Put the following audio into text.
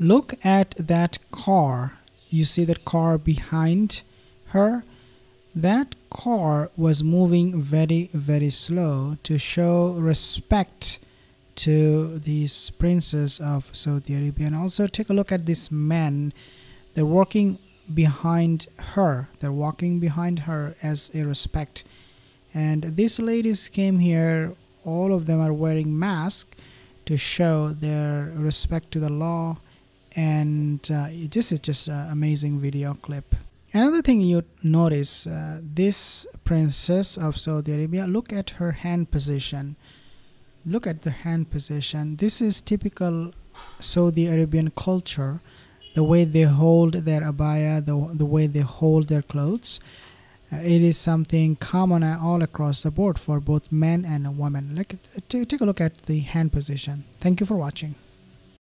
look at that car. You see that car behind her? That car was moving very very slow to show respect to these princes of Saudi Arabia. And also take a look at this man. They're walking behind her. They're walking behind her as a respect. And these ladies came here. All of them are wearing masks to show their respect to the law and uh, this is just an amazing video clip another thing you notice uh, this princess of saudi arabia look at her hand position look at the hand position this is typical saudi arabian culture the way they hold their abaya the, the way they hold their clothes uh, it is something common all across the board for both men and women. Like, take a look at the hand position. Thank you for watching.